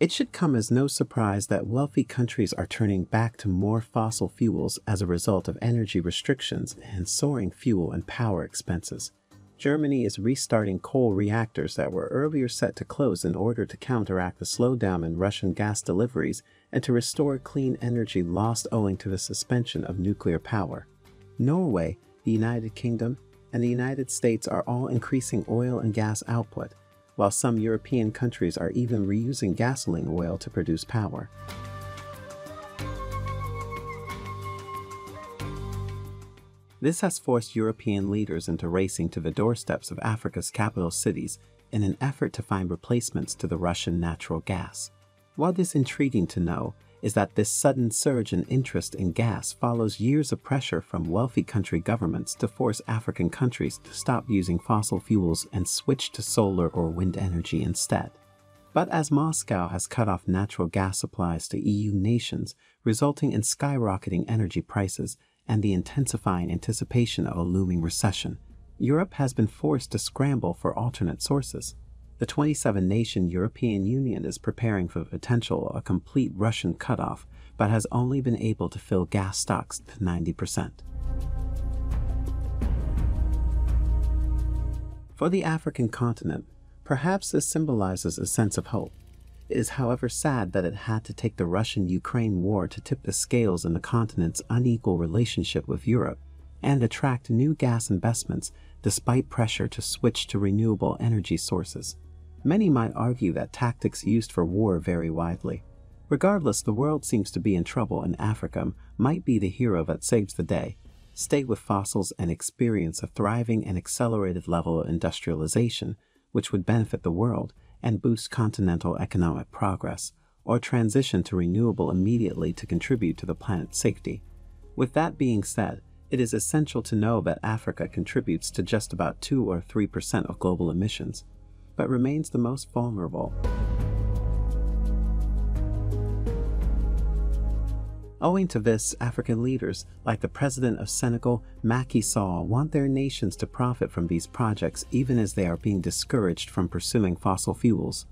It should come as no surprise that wealthy countries are turning back to more fossil fuels as a result of energy restrictions and soaring fuel and power expenses. Germany is restarting coal reactors that were earlier set to close in order to counteract the slowdown in Russian gas deliveries and to restore clean energy lost owing to the suspension of nuclear power. Norway, the United Kingdom, and the United States are all increasing oil and gas output, while some European countries are even reusing gasoline oil to produce power. This has forced European leaders into racing to the doorsteps of Africa's capital cities in an effort to find replacements to the Russian natural gas. While What is intriguing to know is that this sudden surge in interest in gas follows years of pressure from wealthy country governments to force African countries to stop using fossil fuels and switch to solar or wind energy instead. But as Moscow has cut off natural gas supplies to EU nations, resulting in skyrocketing energy prices and the intensifying anticipation of a looming recession, Europe has been forced to scramble for alternate sources. The 27 nation European Union is preparing for potential a complete Russian cutoff, but has only been able to fill gas stocks to 90%. For the African continent, perhaps this symbolizes a sense of hope. It is, however, sad that it had to take the Russian Ukraine war to tip the scales in the continent's unequal relationship with Europe and attract new gas investments despite pressure to switch to renewable energy sources. Many might argue that tactics used for war vary widely. Regardless, the world seems to be in trouble and Africa might be the hero that saves the day. Stay with fossils and experience a thriving and accelerated level of industrialization, which would benefit the world and boost continental economic progress, or transition to renewable immediately to contribute to the planet's safety. With that being said, it is essential to know that Africa contributes to just about 2 or 3% of global emissions but remains the most vulnerable. Owing to this, African leaders, like the president of Senegal, Macky Sall, want their nations to profit from these projects even as they are being discouraged from pursuing fossil fuels.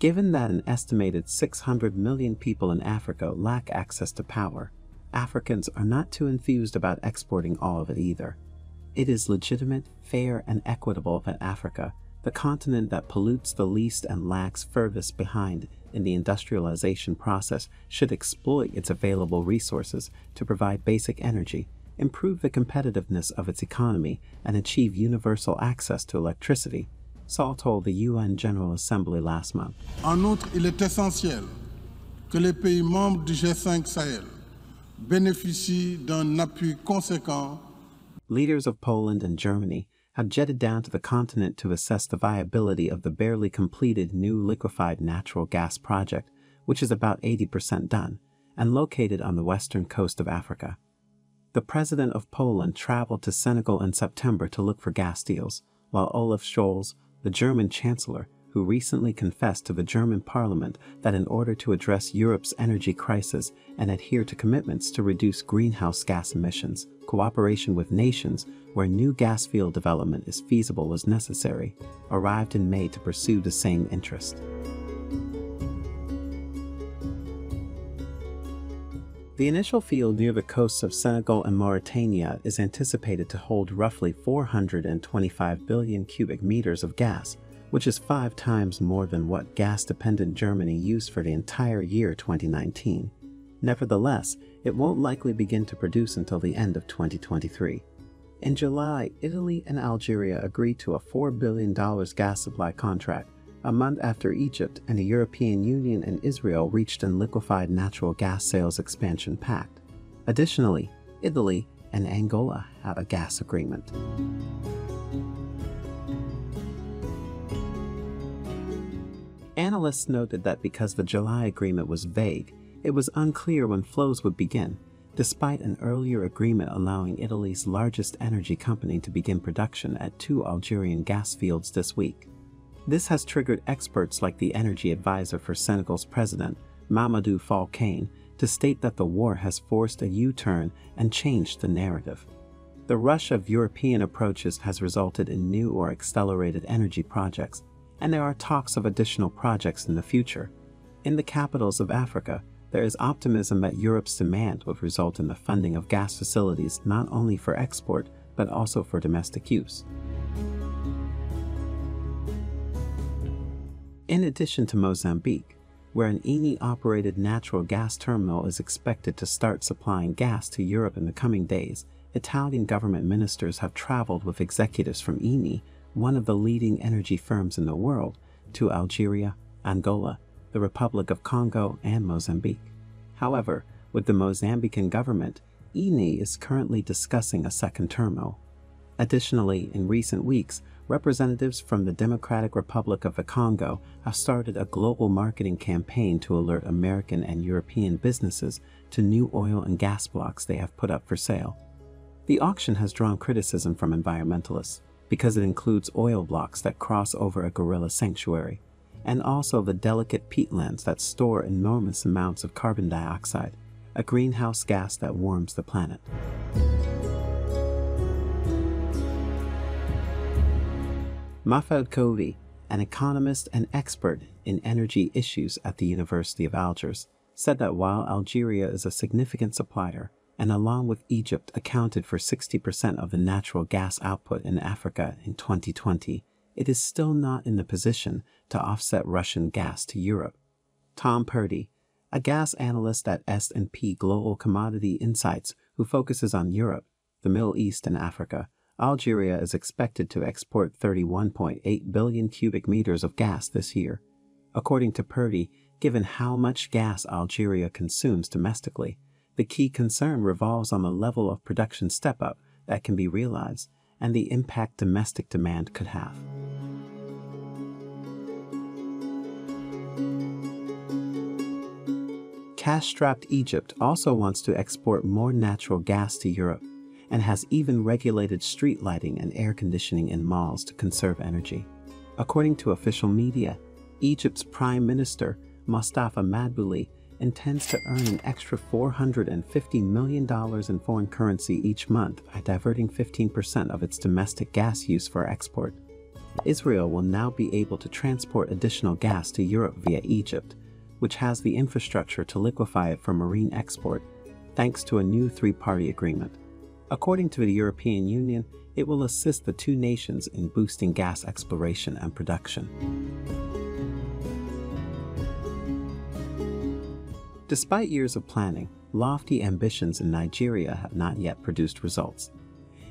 Given that an estimated 600 million people in Africa lack access to power, Africans are not too enthused about exporting all of it either. It is legitimate, fair, and equitable that Africa, the continent that pollutes the least and lags furthest behind in the industrialization process should exploit its available resources to provide basic energy, improve the competitiveness of its economy, and achieve universal access to electricity, Sall told the UN General Assembly last month. En outre, il est essentiel que les pays membres du G5 Sahel bénéficient d'un appui conséquent. Leaders of Poland and Germany have jetted down to the continent to assess the viability of the barely completed new liquefied natural gas project, which is about 80% done, and located on the western coast of Africa. The president of Poland traveled to Senegal in September to look for gas deals, while Olaf Scholz, the German chancellor, who recently confessed to the German parliament that in order to address Europe's energy crisis and adhere to commitments to reduce greenhouse gas emissions, cooperation with nations where new gas field development is feasible was necessary, arrived in May to pursue the same interest. The initial field near the coasts of Senegal and Mauritania is anticipated to hold roughly 425 billion cubic meters of gas, which is five times more than what gas dependent Germany used for the entire year 2019. Nevertheless, it won't likely begin to produce until the end of 2023. In July, Italy and Algeria agreed to a $4 billion gas supply contract, a month after Egypt and the European Union and Israel reached an liquefied natural gas sales expansion pact. Additionally, Italy and Angola have a gas agreement. Analysts noted that because the July agreement was vague, it was unclear when flows would begin, despite an earlier agreement allowing Italy's largest energy company to begin production at two Algerian gas fields this week. This has triggered experts like the energy advisor for Senegal's president, Mamadou Fall Kane, to state that the war has forced a U turn and changed the narrative. The rush of European approaches has resulted in new or accelerated energy projects, and there are talks of additional projects in the future. In the capitals of Africa, there is optimism that Europe's demand would result in the funding of gas facilities not only for export but also for domestic use. In addition to Mozambique, where an Eni operated natural gas terminal is expected to start supplying gas to Europe in the coming days, Italian government ministers have traveled with executives from Eni, one of the leading energy firms in the world, to Algeria, Angola, the Republic of Congo, and Mozambique. However, with the Mozambican government, Eni is currently discussing a second terminal. Additionally, in recent weeks, representatives from the Democratic Republic of the Congo have started a global marketing campaign to alert American and European businesses to new oil and gas blocks they have put up for sale. The auction has drawn criticism from environmentalists because it includes oil blocks that cross over a gorilla sanctuary and also the delicate peatlands that store enormous amounts of carbon dioxide, a greenhouse gas that warms the planet. Mahfoud Kaoubi, an economist and expert in energy issues at the University of Algiers, said that while Algeria is a significant supplier and along with Egypt accounted for 60% of the natural gas output in Africa in 2020, it is still not in the position to offset Russian gas to Europe. Tom Purdy, a gas analyst at S&P Global Commodity Insights who focuses on Europe, the Middle East and Africa, Algeria is expected to export 31.8 billion cubic meters of gas this year. According to Purdy, given how much gas Algeria consumes domestically, the key concern revolves on the level of production step up that can be realized and the impact domestic demand could have. Cash strapped Egypt also wants to export more natural gas to Europe and has even regulated street lighting and air conditioning in malls to conserve energy. According to official media, Egypt's Prime Minister, Mustafa Madbouli, intends to earn an extra $450 million in foreign currency each month by diverting 15% of its domestic gas use for export. Israel will now be able to transport additional gas to Europe via Egypt, which has the infrastructure to liquefy it for marine export, thanks to a new three party agreement. According to the European Union, it will assist the two nations in boosting gas exploration and production. Despite years of planning, lofty ambitions in Nigeria have not yet produced results.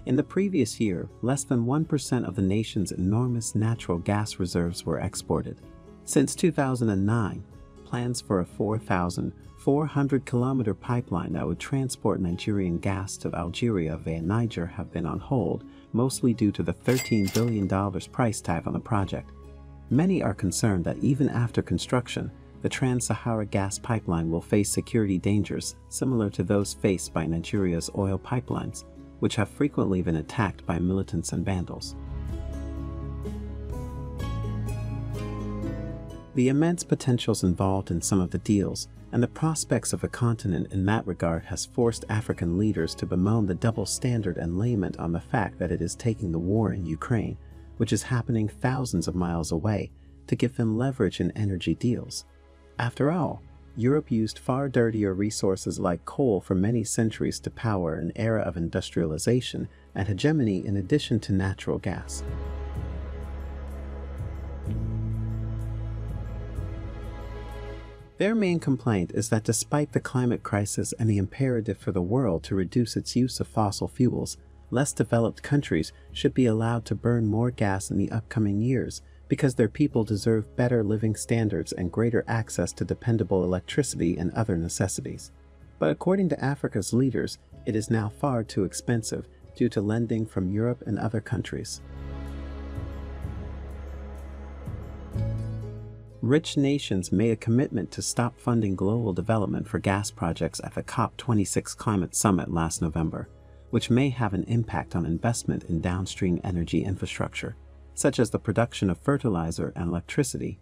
In the previous year, less than 1% of the nation's enormous natural gas reserves were exported. Since 2009, plans for a 4,400 kilometer pipeline that would transport Nigerian gas to Algeria via Niger have been on hold, mostly due to the $13 billion price tag on the project. Many are concerned that even after construction, the Trans Sahara gas pipeline will face security dangers similar to those faced by Nigeria's oil pipelines, which have frequently been attacked by militants and vandals. The immense potentials involved in some of the deals and the prospects of a continent in that regard has forced African leaders to bemoan the double standard and lament on the fact that it is taking the war in Ukraine, which is happening thousands of miles away, to give them leverage in energy deals. After all, Europe used far dirtier resources like coal for many centuries to power an era of industrialization and hegemony in addition to natural gas. Their main complaint is that despite the climate crisis and the imperative for the world to reduce its use of fossil fuels, less developed countries should be allowed to burn more gas in the upcoming years because their people deserve better living standards and greater access to dependable electricity and other necessities. But according to Africa's leaders, it is now far too expensive due to lending from Europe and other countries. Rich nations made a commitment to stop funding global development for gas projects at the COP26 climate summit last November, which may have an impact on investment in downstream energy infrastructure such as the production of fertilizer and electricity.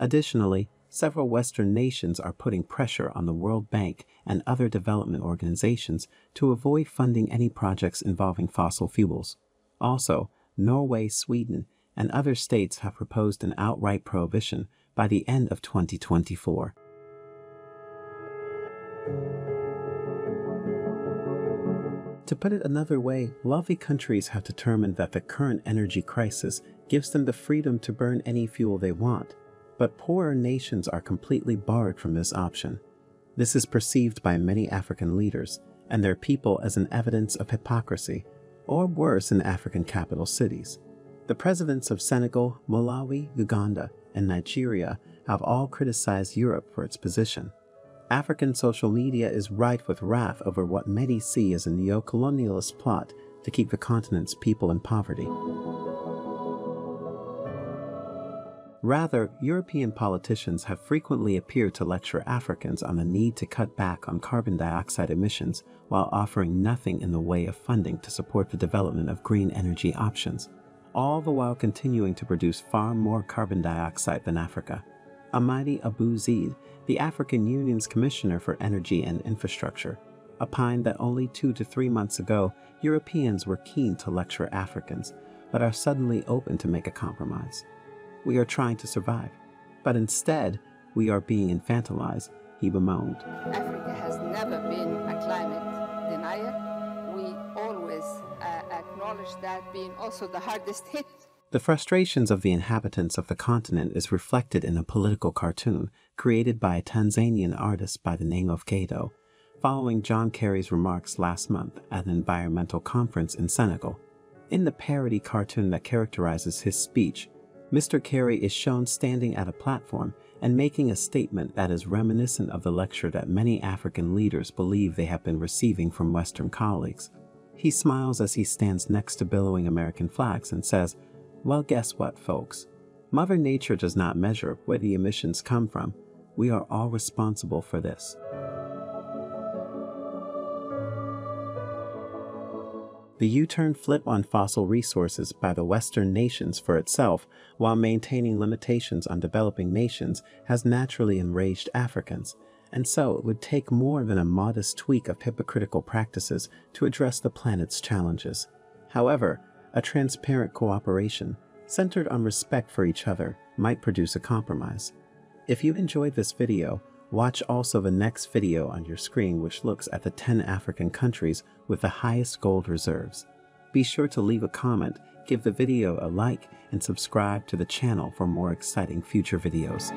Additionally, several Western nations are putting pressure on the World Bank and other development organizations to avoid funding any projects involving fossil fuels. Also, Norway, Sweden, and other states have proposed an outright prohibition by the end of 2024. To put it another way, wealthy countries have determined that the current energy crisis gives them the freedom to burn any fuel they want, but poorer nations are completely barred from this option. This is perceived by many African leaders and their people as an evidence of hypocrisy, or worse in African capital cities. The presidents of Senegal, Malawi, Uganda, and Nigeria have all criticized Europe for its position. African social media is rife with wrath over what many see as a neo-colonialist plot to keep the continent's people in poverty. Rather, European politicians have frequently appeared to lecture Africans on the need to cut back on carbon dioxide emissions while offering nothing in the way of funding to support the development of green energy options, all the while continuing to produce far more carbon dioxide than Africa. Amani Abu the African Union's Commissioner for Energy and Infrastructure, opined that only two to three months ago Europeans were keen to lecture Africans, but are suddenly open to make a compromise. We are trying to survive, but instead we are being infantilized, he bemoaned. Africa has never been a climate denier. We always uh, acknowledge that being also the hardest hit the frustrations of the inhabitants of the continent is reflected in a political cartoon created by a Tanzanian artist by the name of Gado, following John Kerry's remarks last month at an environmental conference in Senegal. In the parody cartoon that characterizes his speech, Mr. Kerry is shown standing at a platform and making a statement that is reminiscent of the lecture that many African leaders believe they have been receiving from Western colleagues. He smiles as he stands next to billowing American flags and says, well, guess what, folks? Mother Nature does not measure where the emissions come from. We are all responsible for this. The U-turn flip on fossil resources by the Western nations for itself, while maintaining limitations on developing nations, has naturally enraged Africans, and so it would take more than a modest tweak of hypocritical practices to address the planet's challenges. However, a transparent cooperation, centered on respect for each other, might produce a compromise. If you enjoyed this video, watch also the next video on your screen which looks at the 10 African countries with the highest gold reserves. Be sure to leave a comment, give the video a like, and subscribe to the channel for more exciting future videos.